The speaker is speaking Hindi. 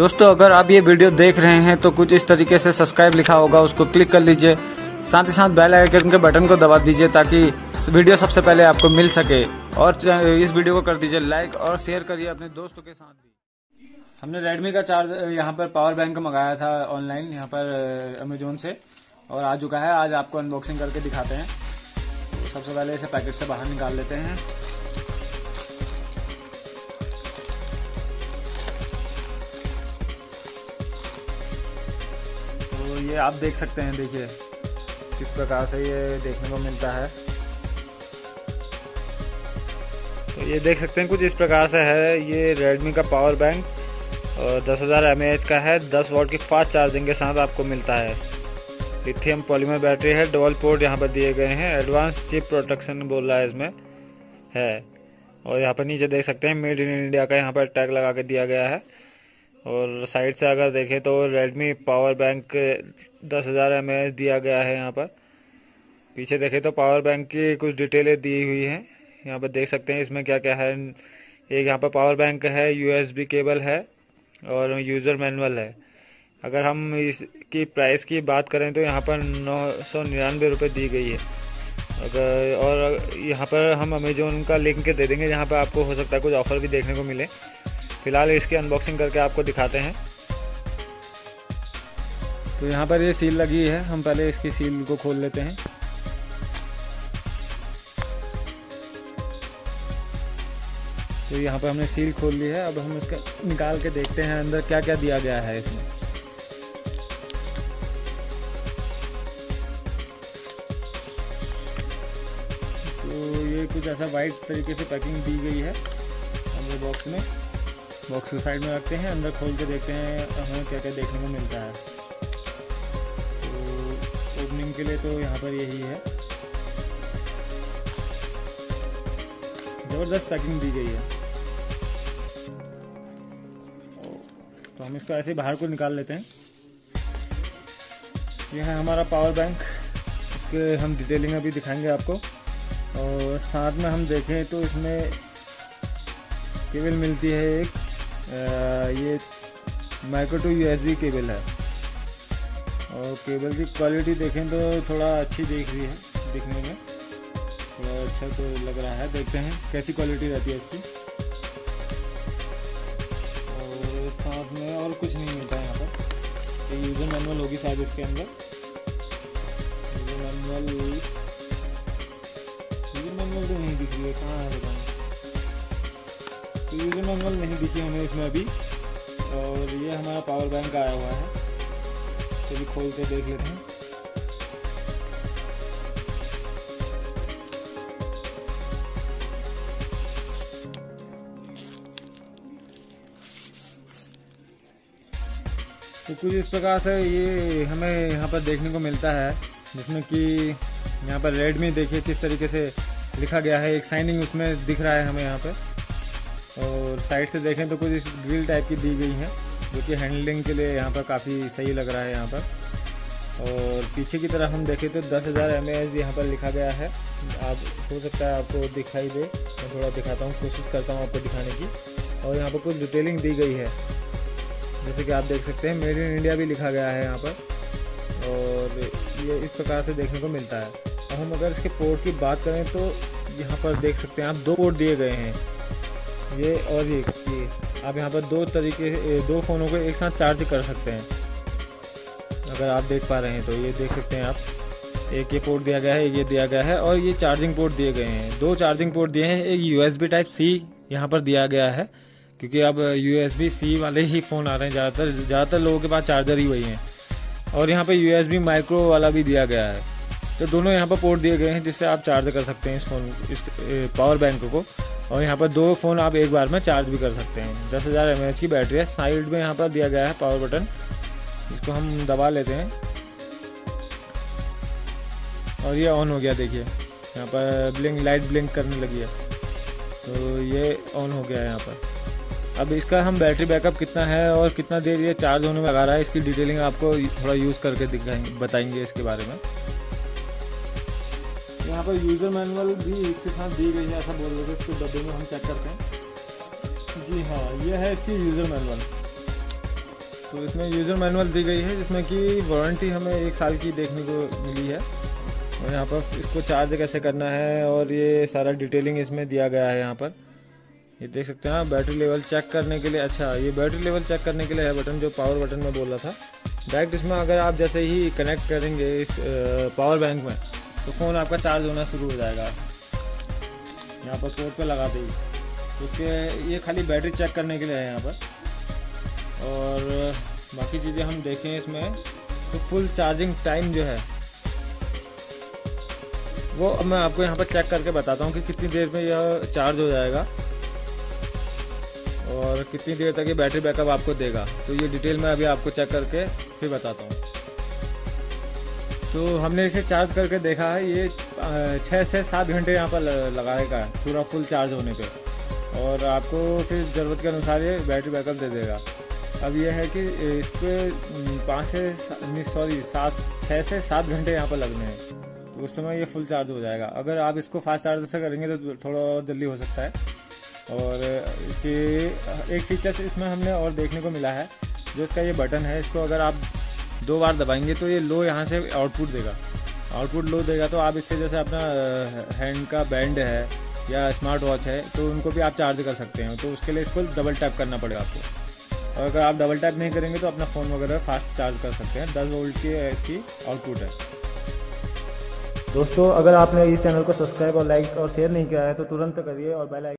दोस्तों, अगर आप ये वीडियो देख रहे हैं तो कुछ इस तरीके से सब्सक्राइब लिखा होगा, उसको क्लिक कर लीजिए। साथ ही साथ बेल आइकन के बटन को दबा दीजिए, ताकि वीडियो सबसे पहले आपको मिल सके। और इस वीडियो को कर दीजिए लाइक और शेयर करिए अपने दोस्तों के साथ भी। हमने रेडमी का चार्ज यहाँ पर पावर बैंक मंगाया था ऑनलाइन यहाँ पर अमेजोन से। और आ चुका है, आज आपको अनबॉक्सिंग करके दिखाते हैं। सबसे पहले इसे पैकेट से बाहर निकाल लेते हैं। तो ये आप देख सकते हैं, देखिए, किस प्रकार से ये देखने को मिलता है। तो ये देख सकते हैं कुछ इस प्रकार से है। ये रेडमी का पावर बैंक और दस हज़ार एम का है। दस वोल्ट की फास्ट चार्जिंग के साथ आपको मिलता है। लिथियम पॉलीमर बैटरी है। डबल पोर्ट यहाँ पर दिए गए हैं। एडवांस चिप प्रोटेक्शन बोल रहा है इसमें। है। और यहाँ पर नीचे देख सकते हैं मेड इन इंडिया का यहाँ पर टैग लगा के दिया गया है। और साइड से अगर देखें तो रेडमी पावर बैंक दस हज़ार एम दिया गया है यहाँ पर। पीछे देखें तो पावर बैंक की कुछ डिटेलें दी हुई हैं। यहाँ पर देख सकते हैं इसमें क्या क्या है। एक यहाँ पर पावर बैंक है यूएसबी केबल है और यूज़र मैनुअल है। अगर हम इसकी प्राइस की बात करें तो यहाँ पर नौ सौ निन्यानवे रुपये दी गई है। अगर और यहाँ पर हम अमेजोन का लिंक दे देंगे, जहाँ पर आपको हो सकता है कुछ ऑफ़र भी देखने को मिले। फ़िलहाल इसकी अनबॉक्सिंग करके आपको दिखाते हैं। तो यहाँ पर ये सील लगी है। हम पहले इसकी सील को खोल लेते हैं। तो यहाँ पर हमने सील खोल ली है। अब हम इसका निकाल के देखते हैं अंदर क्या क्या दिया गया है इसमें। तो ये कुछ ऐसा वाइट तरीके से पैकिंग दी गई है। हमने बॉक्स में। बॉक्स को साइड में रखते हैं, अंदर खोल के देखते हैं हमें क्या क्या देखने को मिलता है। तो ओपनिंग के लिए तो यहाँ पर यही है। ज़बरदस्त पैकिंग दी गई है। तो हम इसको ऐसे बाहर को निकाल लेते हैं। यह है हमारा पावर बैंक इसके हम डिटेलिंग अभी दिखाएँगे आपको। और साथ में हम देखें तो इसमें केबल मिलती है एक। ये माइक्रो टू यू केबल है। और केबल की क्वालिटी देखें तो थोड़ा अच्छी देख रही है, दिखने में। थोड़ा अच्छा तो लग रहा है, देखते हैं कैसी क्वालिटी रहती है इसकी। और साथ में और कुछ नहीं मिलता यहाँ पर। ये यूज़र मैनुअल होगी शायद इसके अंदर। यूज़र मैनुअल यूज़र मैनुअल तो नहीं दिख रही है, कहाँ है तो मैनुअल नहीं दिखी हमें इसमें अभी। और ये हमारा पावर बैंक आया हुआ है। चलिए खोल के देख लेते हैं। तो कुछ इस प्रकार से ये हमें यहाँ पर देखने को मिलता है, जिसमें कि यहाँ पर रेडमी देखिए किस तरीके से लिखा गया है। एक साइनिंग उसमें दिख रहा है हमें यहाँ पर। और साइड से देखें तो कुछ इस ग्रिल टाइप की दी गई हैं, जो कि हैंडलिंग के लिए यहाँ पर काफ़ी सही लग रहा है यहाँ पर। और पीछे की तरफ़ हम देखें तो दस हज़ार एम यहाँ पर लिखा गया है। आप, हो सकता है आपको दिखाई दे, मैं थोड़ा दिखाता हूँ, कोशिश करता हूँ आपको दिखाने की। और यहाँ पर कुछ डिटेलिंग दी गई है। जैसे कि आप देख सकते हैं मेड इन इंडिया भी लिखा गया है यहाँ पर। और ये इस प्रकार से देखने को मिलता है। अब हम अगर इसके पोर्ट की बात करें तो यहाँ पर देख सकते हैं, आप दो पोर्ट दिए गए हैं। ये और ये ये। आप यहाँ पर दो तरीके दो फ़ोनों को एक साथ चार्ज कर सकते हैं। अगर आप देख पा रहे हैं तो ये देख सकते हैं आप। एक ये पोर्ट दिया गया है ये दिया गया है और ये चार्जिंग पोर्ट दिए गए हैं। दो चार्जिंग पोर्ट दिए हैं, एक यूएसबी टाइप सी यहाँ पर दिया गया है, क्योंकि अब यू सी वाले ही फ़ोन आ रहे हैं। ज़्यादातर ज़्यादातर लोगों के पास चार्जर ही वही हैं। और यहाँ पर यू एस बी माइक्रो वाला भी दिया गया है। तो दोनों यहाँ पर पोर्ट दिए गए हैं, जिससे आप चार्ज कर सकते हैं इस फ़ोन इस पावर बैंक को। और यहाँ पर दो फ़ोन आप एक बार में चार्ज भी कर सकते हैं। दस हज़ार एम की बैटरी है। साइड में यहाँ पर दिया गया है पावर बटन इसको हम दबा लेते हैं। और ये ऑन हो गया, देखिए। यहाँ पर ब्लिंक लाइट ब्लिंक करने लगी है। तो ये ऑन हो गया है यहाँ पर। अब इसका हम बैटरी बैकअप कितना है और कितना देर ये चार्ज होने में लगा रहा है, इसकी डिटेलिंग आपको थोड़ा यूज़ करके दिखाएँगे बताएँगे इसके बारे में। यहाँ पर यूज़र मैनुअल भी इसके साथ दी गई है, ऐसा बोल रहे थे, इसको डब्बे में हम चेक करते हैं। जी हाँ ये है इसकी यूज़र मैनुअल तो इसमें यूज़र मैनुअल दी गई है, जिसमें कि वारंटी हमें एक साल की देखने को मिली है। और यहाँ पर इसको चार्ज कैसे करना है, और ये सारा डिटेलिंग इसमें दिया गया है यहाँ पर। ये देख सकते हैं बैटरी लेवल चेक करने के लिए अच्छा ये बैटरी लेवल चेक करने के लिए है बटन जो पावर बटन में बोल रहा था। डायरेक्ट इसमें अगर आप जैसे ही कनेक्ट करेंगे इस पावर बैंक में तो फ़ोन आपका चार्ज होना शुरू हो जाएगा। यहाँ पर पोर्ट पे लगा दी। उसके, ये खाली बैटरी चेक करने के लिए है यहाँ पर। और, बाकी चीज़ें हम देखें इसमें। तो फुल चार्जिंग टाइम जो है, वो अब मैं आपको यहाँ पर चेक करके बताता हूँ कि कितनी देर में यह चार्ज हो जाएगा और कितनी देर तक ये बैटरी बैकअप आपको देगा। तो ये डिटेल मैं अभी आपको चेक करके फिर बताता हूँ। तो हमने इसे चार्ज करके देखा है, ये छः से सात घंटे यहाँ पर लगाएगा, पूरा फुल चार्ज होने पे। और आपको फिर ज़रूरत के अनुसार ये बैटरी बैकअप दे देगा। अब ये है कि इस पर पाँच से सॉरी सात छः से सात घंटे यहाँ पर लगने हैं। तो उस समय ये फुल चार्ज हो जाएगा। अगर आप इसको फास्ट चार्ज से करेंगे तो थोड़ा और जल्दी हो सकता है। और इसके, एक फीचर इसमें हमने और देखने को मिला है, जो इसका ये बटन है, इसको अगर आप दो बार दबाएँगे तो ये लो यहाँ से आउटपुट देगा। आउटपुट लो देगा तो आप इससे जैसे अपना हैंड का बैंड है या स्मार्ट वॉच है तो उनको भी आप चार्ज कर सकते हैं। तो उसके लिए इसको डबल टैप करना पड़ेगा आपको। और अगर आप डबल टैप नहीं करेंगे तो अपना फ़ोन वगैरह फास्ट चार्ज कर सकते हैं। दस वोल्ट की इसकी आउटपुट है। दोस्तों, अगर आपने इस चैनल को सब्सक्राइब और लाइक और शेयर नहीं किया है तो तुरंत करिए और बेल